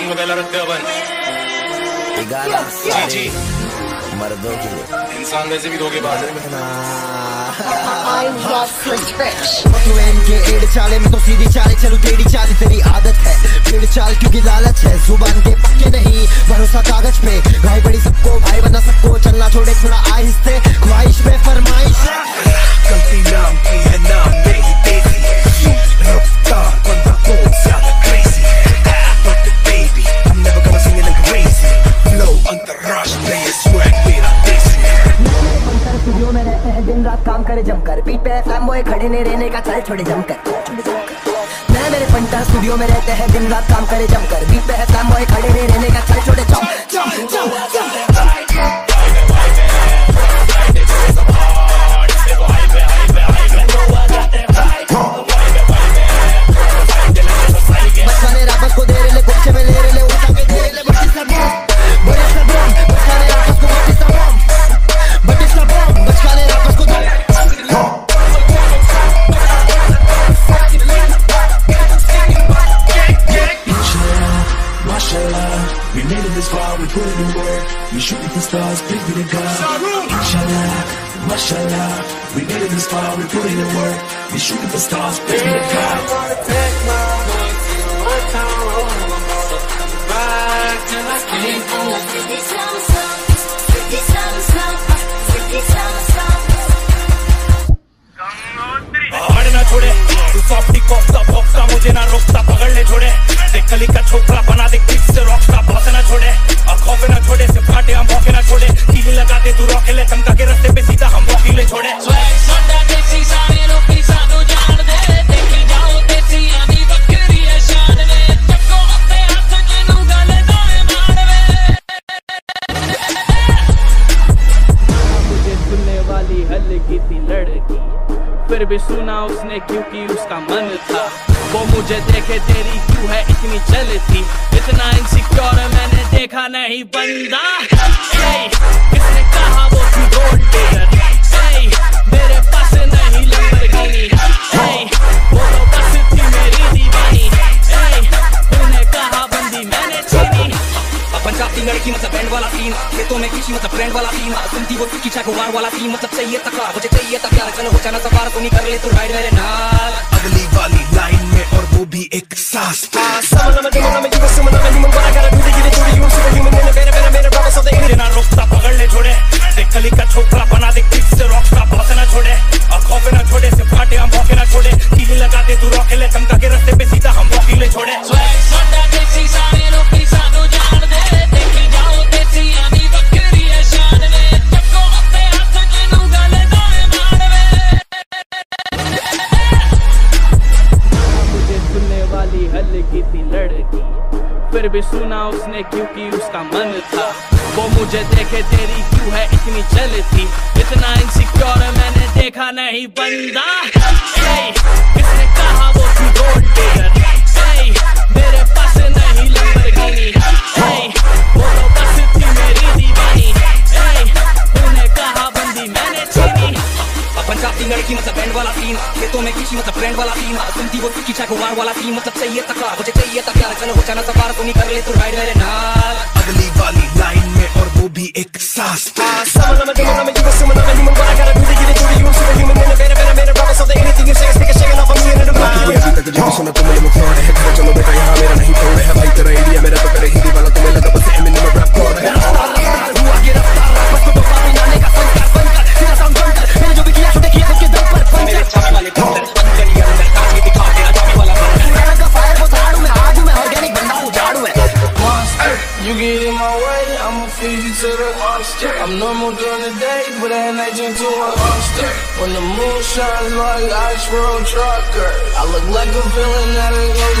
भगवान को गला रखते अपन ये गाना जी जी मर्दों के लिए। इंसान वैसे भी. तू के एड़ चाले में तो सीधी चाले चलू तेरी चाल तेरी आदत है। फिर चाल क्योंकि लालच है ज़ुबान के करे जमकर। बीट पे एफएम बॉय खड़े ने रहने का चल छोड़े जमकर। मैं मेरे पंटा स्टूडियो में रहते हैं, दिन रात काम करे जमकर। बीट पे एफएम बॉय खड़े ने रहने का चल छोड़े जम जम जम जम। We shooting for stars, big be the God. Inshallah, mashallah, we made it this far, we put in the work. We shooting for stars, big be the God. हाड़ ना छोड़े तू सॉफ्टी कॉफ्ता बॉक्सा मुझे ना रोकता पकड़ ले छोड़े देख कली का छोकरा बना दे किक से रॉकस्टार बॉस ना छोड़े हल्की थी लड़की। फिर भी सुना उसने क्योंकि उसका मन था। वो मुझे देखे, तेरी क्यों है इतनी चलती इतना इनसिक्योर मैंने देखा नहीं बंदा। चाहती लड़की मतलब बैंड वाला सीन खेतों में किसी मतलब ब्रांड वाला सीन सुनती वो की चाकुवार वाला सीन मतलब चाहिए तकार मुझे चाहिए तकार चलो हो जाना सफार तो नहीं कर ले, तू राइड मेरे नाल। अगली वाली लाइन में और वो भी एक सांस थी फिर भी सुना उसने क्योंकि उसका मन था। वो मुझे देखे, तेरी क्यों है इतनी चलती इतना इनसिक्योर मैंने देखा नहीं बंदा। चाहती लड़की मतलब बैंड वाला सीन खेतों में किसी मतलब ब्रांड वाला सीन सुनती वो की चाकुवार वाला सीन मतलब चाहिए तकार मुझे चाहिए तकार चलो हो जाना सवार तो नहीं कर ले तू राइड मेरे नाल. अगली वाली लाइन में और वो भी एक सांस पे. Turn to a monster. When the moon shines like ice road trucker, I look like a villain that it goes